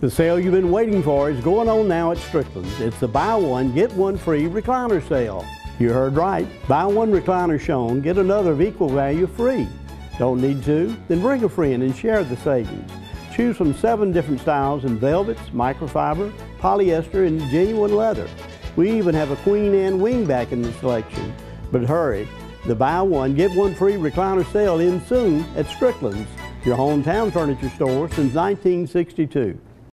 The sale you've been waiting for is going on now at Strickland's. It's the buy one, get one free recliner sale. You heard right. Buy one recliner shown, get another of equal value free. Don't need two? Then bring a friend and share the savings. Choose from seven different styles in velvets, microfiber, polyester, and genuine leather. We even have a Queen Anne wingback in the selection. But hurry, the buy one, get one free recliner sale ends soon at Strickland's, your hometown furniture store since 1962.